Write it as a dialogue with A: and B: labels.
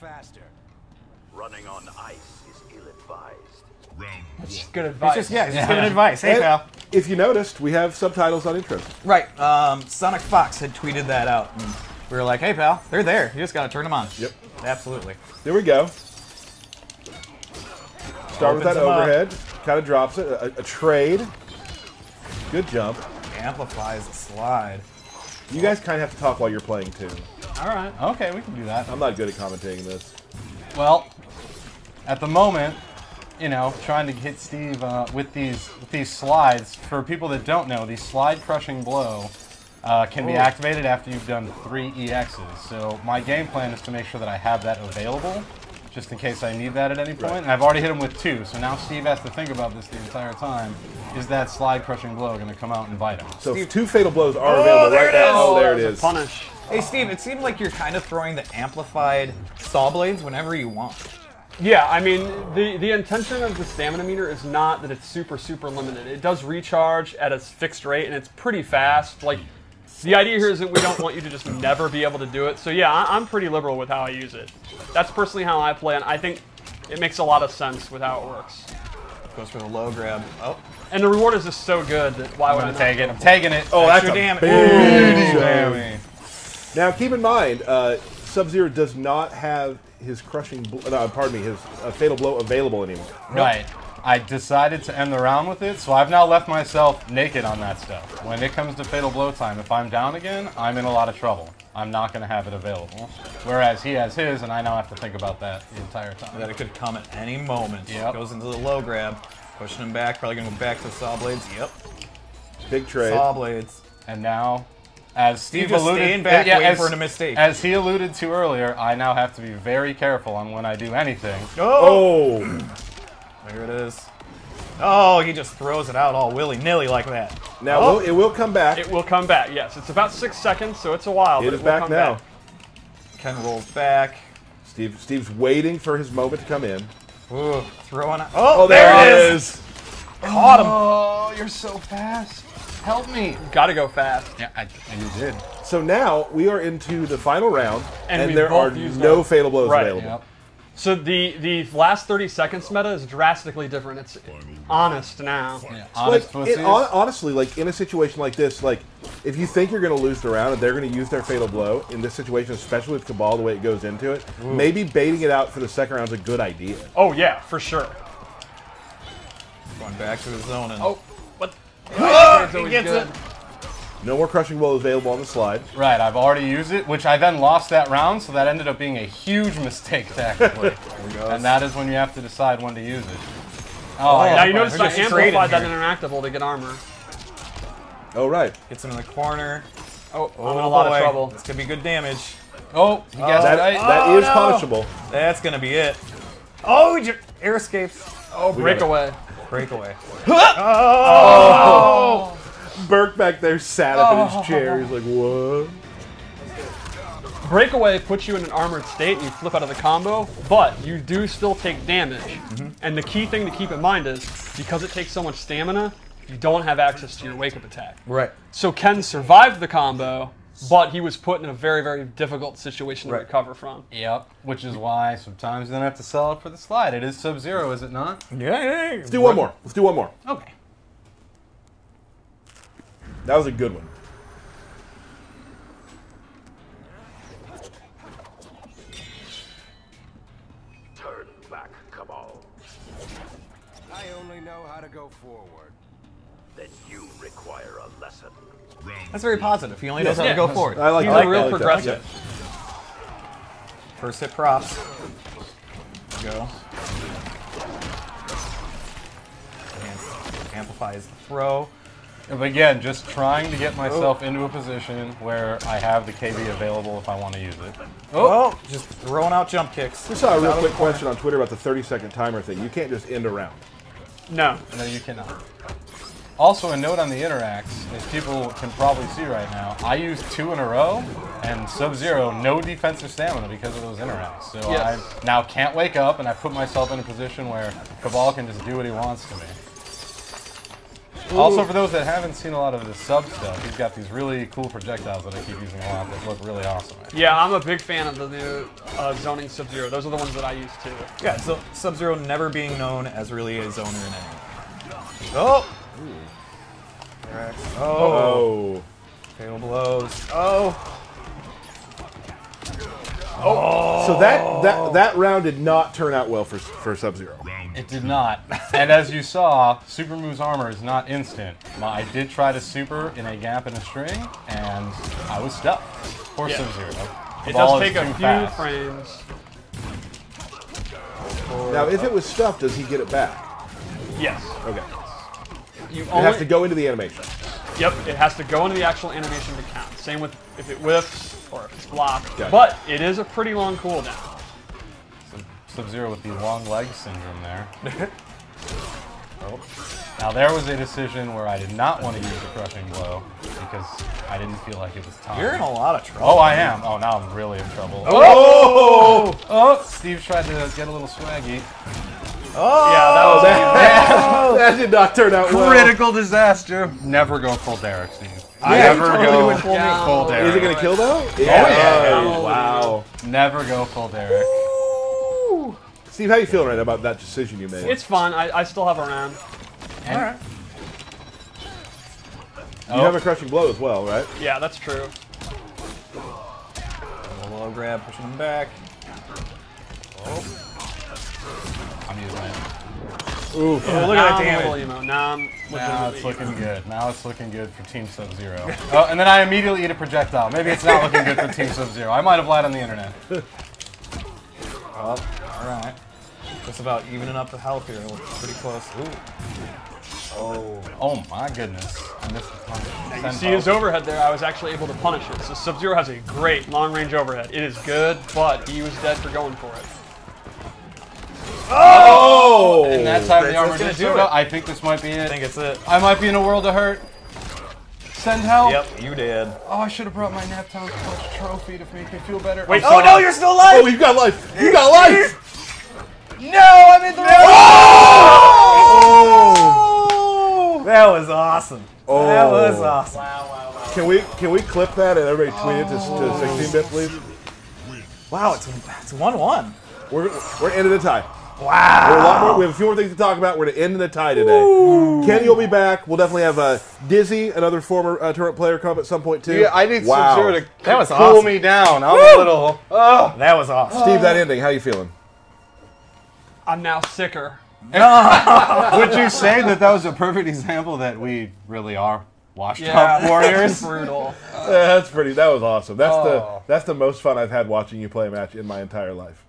A: faster.
B: Running on ice is ill-advised.
C: Round
D: It's just good advice.
E: Just, yeah, just giving advice. Hey,
F: And
E: pal.
F: if you noticed, we have subtitles on intros.
E: Right. Um, Sonic Fox had tweeted that out. And we were like, hey, pal, they're there. You just got to turn them on.
F: Yep.
E: Absolutely.
F: There we go. Start with that overhead. Kind of drops it. A, a trade. Good jump.
E: Amplifies the slide.
F: You guys kind of have to talk while you're playing too.
D: All right.
E: Okay, we can do that.
F: I'm not good at commentating this.
G: Well, at the moment, you know, trying to hit Steve uh, with these with these slides. For people that don't know, the slide crushing blow uh, can be activated after you've done three EXs. So my game plan is to make sure that I have that available, just in case I need that at any point.
F: Right.
G: And I've already hit him with two, so now Steve has to think about this the entire time. Is that slide crushing blow going to come out and bite him?
F: So two fatal blows are oh, available
E: there
F: right now.
E: is!
F: Oh, there it
D: that was
F: is.
D: a Punish.
E: Hey, Steve, it seemed like you're kind of throwing the amplified saw blades whenever you want.
D: Yeah, I mean, the, the intention of the stamina meter is not that it's super, super limited. It does recharge at a fixed rate, and it's pretty fast. Like, the idea here is that we don't want you to just never be able to do it. So, yeah, I, I'm pretty liberal with how I use it. That's personally how I play, and I think it makes a lot of sense with how it works.
E: Goes for the low grab. Oh,
D: And the reward is just so good that why
G: I'm
D: would I
G: going
D: not
G: to take it. I'm taking it.
F: Oh, that's
E: extra
F: a
E: damage.
F: big damage. Now, keep in mind, uh, Sub Zero does not have his crushing. Bl- no, pardon me, his uh, fatal blow available anymore.
G: Right. I decided to end the round with it, so I've now left myself naked on that stuff. When it comes to Fatal Blow time, if I'm down again, I'm in a lot of trouble. I'm not going to have it available. Whereas he has his, and I now have to think about that the entire time.
E: that it could come at any moment.
G: Yep.
E: Goes into the low grab, pushing him back. Probably gonna go back to saw blades. Yep.
F: Big trade.
E: Saw blades.
G: And now, as Steve
E: just
G: alluded,
E: staying back,
G: yeah,
E: waiting
G: as,
E: for a mistake.
G: As he alluded to earlier, I now have to be very careful on when I do anything.
E: Oh,
F: Oh,
E: there it is. Oh, he just throws it out all willy nilly like that.
F: now
E: Oh.
F: will- it will come back.
D: It will come back, yes. It's about six seconds, so it's a while.
F: It
D: but
F: is
D: it will
F: back
D: come
F: now.
D: Back.
E: Ken rolls back.
F: Steve, Steve's waiting for his moment to come in.
E: Ooh, throwing it. Oh,
F: Oh, there, it is.
E: Caught him.
G: Oh, you're so fast. Help me.
D: Gotta go fast.
G: Yeah, I, and you did.
F: So now we are into the final round,
D: And
F: and, there are no
D: our-
F: fatal blows
D: Right,
F: available.
G: Yep.
D: So the the last 30 seconds meta is drastically different. It's honest now.
G: Yeah,
F: Like, it,
G: pussies.
F: honestly, like in a situation like this, like if you think you're going to lose the round and they're going to use their fatal blow in this situation, especially with Kabal the way it goes into it, maybe baiting it out for the second round is a good idea.
D: Oh yeah, for sure.
E: Going back to the zone and.
D: Oh, what?
E: Oh,
D: always
E: he gets
D: good.
E: it.
F: No more crushing blow available on the slide.
G: Right, I've already used it, which I then lost that round, so that ended up being a huge mistake tactically. and that is when you have to decide when to use it. Oh, oh I
D: Now you
G: my-
D: notice
E: we're
D: I
E: just trading
D: amplified that
E: here.
D: interactable to get armor.
F: Oh right,
E: Gets him in the corner.
D: Oh,
E: Oh,
D: I'm in a oh, lot
E: boy.
D: of trouble.
E: This could be good damage.
G: Oh, you guessed
F: that,
G: it right.
F: that
E: Oh,
F: is
E: no.
F: punishable.
E: That's gonna be it. Oh, air escapes.
D: Oh, breakaway.
E: Breakaway.
F: Burke oh, back there sat up in his chair. He's like, "What?"
D: Breakaway puts you in an armored state and you flip out of the combo, but you do still take damage.
E: Mm-hmm.
D: And the key thing to keep in mind is because it takes so much stamina, you don't have access to your wake up attack.
E: Right.
D: So Ken survived the combo, but he was put in a very, very difficult situation to
E: Right.
D: recover from.
G: Yep, which is why sometimes you don't have to sell it for the slide. It is Sub Zero, is it not?
E: Yeah, yeah.
F: Let's do one more. Let's do one more.
G: Okay.
F: That was a good one.
B: Turn back, Kabal.
A: I only know how to go forward.
B: Then you require a lesson.
E: That's very positive. He only knows how
D: Yeah.
E: to go forward.
F: I like
D: He's
F: that.
D: a real
F: like that.
D: progressive.
E: First hit props. Go. And amplifies the throw.
G: But again, just trying to get oh. myself into a position where I have the KB available if I want to use it.
E: Oh, oh. just throwing out jump kicks.
F: We saw a real quick question on Twitter about the 30 second timer thing. You can't just end a round.
D: No.
G: No, you cannot. Also, a note on the interacts, as people can probably see right now, I used two in a row, and Sub-Zero, no defensive stamina because of those interacts. So
D: Yes.
G: I now can't wake up, and I put myself in a position where Kabal can just do what he wants to me. Also, for those that haven't seen a lot of the sub stuff, he's got these really cool projectiles that I keep using a lot that look really awesome.
D: Yeah, I'm a big fan of the new uh, zoning Sub Zero. Those are the ones that I use too.
E: Yeah, so Sub Zero never being known as really a zoner in any. Oh! Rex. Oh!
F: Oh.
E: Fatal blows. Oh!
F: So that, that that round did not turn out well for for Sub Zero.
G: It did not. and as you saw, Super Move's armor is not instant. I did try to super in a gap in a string, and I was stuck. Poor
D: Yeah.
G: Sub-Zero.
D: It does take a few
G: fast.
D: frames.
F: Now, if it was stuffed, does he get it back?
D: Yes.
F: Okay.
D: You
F: It
D: only,
F: has to go into the animation.
D: Yep, it has to go into the actual animation to count. Same with if it whiffs or if it's blocked.
F: Gotcha.
D: But it is a pretty long cooldown.
G: Sub-Zero with the long leg syndrome there. oh. Now there was a decision where I did not want to use the crushing blow because I didn't feel like it was time.
E: You're in a lot of trouble.
G: Oh, I am. Oh, now I'm really in trouble.
F: Oh!
G: Oh, oh! Steve tried to get a little swaggy.
E: Oh!
D: Yeah, that was
F: that did not turn out well.
G: Critical disaster. Never go full Derek, Steve.
F: I
G: Never
F: totally
G: go
F: went full
G: full Derek.
F: Is it going to kill though? Oh, yeah.
G: yeah.
F: Oh, wow.
G: Never go full Derek.
F: Steve, how you feeling right now about that decision you made?
D: It's fun. I, I still have a round.
E: Alright.
F: you have a crushing blow as well, right?
D: Yeah, that's true.
E: A low grab, pushing him back. Oh.
G: I'm using it.
F: Oof.
D: Yeah,
E: look at that
D: I'm
E: damage.
D: emo. Now I'm
G: Now it's
D: legitimately
G: looking good. Now it's looking good for Team Sub-Zero. oh, and then I immediately eat a projectile. Maybe it's not looking good for Team Sub-Zero. I might have lied on the internet.
E: Oh, alright. Just about evening up the health here. We're pretty close. Ooh. Oh.
G: Oh my goodness. I missed the punch.
D: You see his overhead there, I was actually able to punish it. So Sub-Zero has a great long-range overhead. It is good, but he was dead for going for it.
F: Oh!
G: And that time the
E: That's-
G: armor
E: that's gonna do it.
G: I think this might be it.
E: I think it's it.
G: I might be in a world of hurt. Send help.
E: Yep, you did.
G: Oh, I should have brought my Neptune Clutch trophy to make me feel better.
D: Wait,
G: Oh,
E: oh
D: so-
E: no, you're still alive!
F: Oh, you got life! You got life!
G: No, I'm in the
E: Oh! That was awesome. That was
F: Oh.
E: awesome.
F: Can we can we clip that and everybody tweet it to, to 16 bit, please?
E: Wow, it's it's one one.
F: We're we're ending the tie.
E: Wow.
F: We're a lot more, we have a few more things to talk about. We're going to end the tie today. Kenny will be back. We'll definitely have uh, Dizzy, another former uh, tournament player, come at some point too.
G: Yeah, I need
F: wow.
G: Sub-Zero to
E: That was
G: cool
E: awesome.
G: me down. I'm a little. Oh.
E: That was awesome.
F: Steve, that ending, how are you feeling?
D: I'm now sicker.
G: Would you say that that was a perfect example that we really are washed
D: Yeah,
G: up warriors?
D: brutal.
F: Yeah, that's pretty. That was awesome. That's
G: Oh.
F: the that's the most fun I've had watching you play a match in my entire life.